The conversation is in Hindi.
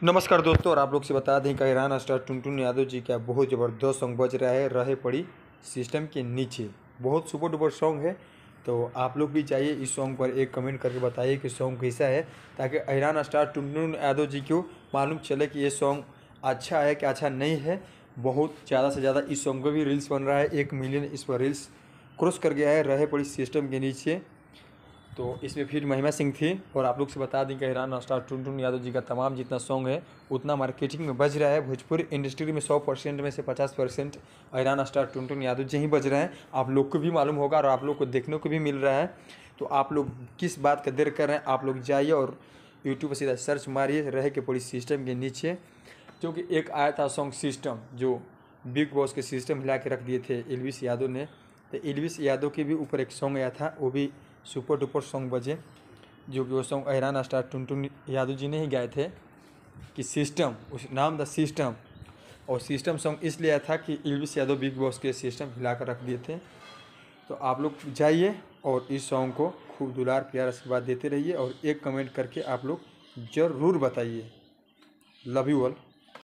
नमस्कार दोस्तों, और आप लोग से बता दें कि ईरान स्टार टुनटुन यादव जी का बहुत ज़बरदस्त सॉन्ग बज रहा है, रहे पड़ी सिस्टम के नीचे। बहुत सुपर डुपर सॉन्ग है तो आप लोग भी चाहिए इस सॉन्ग पर एक कमेंट करके बताइए कि सॉन्ग कैसा है, ताकि ईरान स्टार टुनटुन यादव जी को मालूम चले कि ये सॉन्ग अच्छा है कि अच्छा नहीं है। बहुत ज़्यादा से ज़्यादा इस सॉन्ग पर भी रील्स बन रहा है, एक मिलियन इस पर रील्स क्रॉस कर गया है, रहे पड़ी सिस्टम के नीचे। तो इसमें फिर महिमा सिंह थी और आप लोग से बता दें कि ईरान स्टार टुनटुन यादव जी का तमाम जितना सॉन्ग है, उतना मार्केटिंग में बज रहा है। भोजपुर इंडस्ट्री में सौ परसेंट में से पचास percent Iran star Tuntun Yadav ji ही बज रहे हैं। आप लोग को भी मालूम होगा और आप लोग को देखने को भी मिल रहा है। तो आप लोग किस बात का देर कर रहे हैं, आप लोग जाइए और यूट्यूब पर सीधा सर्च मारिए, रहे के पूरी सिस्टम के नीचे। क्योंकि एक आया था सॉन्ग सिस्टम जो बिग बॉस के सिस्टम हिला के रख दिए थे एलविस यादव ने। तो एलविस यादव के भी ऊपर एक सॉन्ग आया था, वो भी सुपर डुपर सॉन्ग बजे, जो कि वो song Iran star Tuntun Yadav ji ने ही गाए थे, कि सिस्टम, उस नाम था सिस्टम। और सिस्टम सॉन्ग इसलिए आया था कि एलविस यादव बिग बॉस के सिस्टम हिला कर रख दिए थे। तो आप लोग जाइए और इस सॉन्ग को खूब दुलार, प्यार, आशीर्वाद देते रहिए और एक कमेंट करके आप लोग ज़रूर बताइए। Love you all.